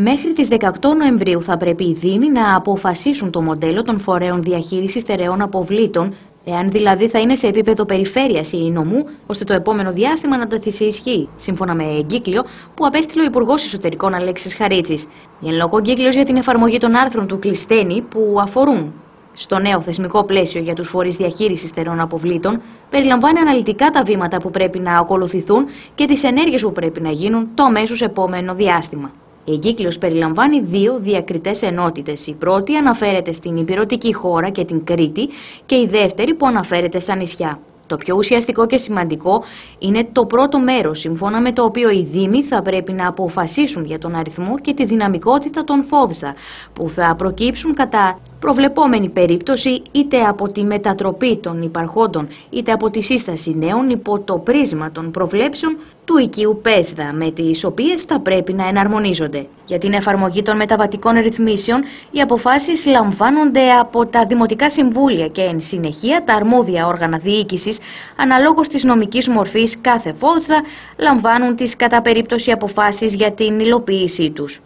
Μέχρι τις 18 Νοεμβρίου θα πρέπει οι Δήμοι να αποφασίσουν το μοντέλο των φορέων διαχείρισης στερεών αποβλήτων, εάν δηλαδή θα είναι σε επίπεδο περιφέρειας ή νομού, ώστε το επόμενο διάστημα να τεθεί σε ισχύ, σύμφωνα με εγκύκλιο που απέστειλε ο Υπουργός Εσωτερικών Αλέξης Χαρίτσης. Η εν λόγω για την εφαρμογή των άρθρων του Κλειστένη που αφορούν στο νέο θεσμικό πλαίσιο για τους φορείς διαχείρισης στερεών αποβλήτων, περιλαμβάνει αναλυτικά τα βήματα που πρέπει να ακολουθηθούν και τις ενέργειες που πρέπει να γίνουν το αμέσω επόμενο διάστημα. Η εγκύκλειος περιλαμβάνει δύο διακριτές ενότητες. Η πρώτη αναφέρεται στην υπηρετική χώρα και την Κρήτη και η δεύτερη που αναφέρεται στα νησιά. Το πιο ουσιαστικό και σημαντικό είναι το πρώτο μέρος, σύμφωνα με το οποίο οι Δήμοι θα πρέπει να αποφασίσουν για τον αριθμό και τη δυναμικότητα των φόδσα, που θα προκύψουν κατά προβλεπόμενη περίπτωση είτε από τη μετατροπή των υπαρχόντων είτε από τη σύσταση νέων υπό το πρίσμα των προβλέψεων του οικίου ΠΕΣΔΑ με τις οποίες θα πρέπει να εναρμονίζονται. Για την εφαρμογή των μεταβατικών ρυθμίσεων οι αποφάσεις λαμβάνονται από τα Δημοτικά Συμβούλια και εν συνεχεία τα αρμόδια όργανα διοίκησης αναλόγως της νομικής μορφής κάθε φόδσδα λαμβάνουν τις κατά περίπτωση αποφάσεις για την υλοποίησή τους.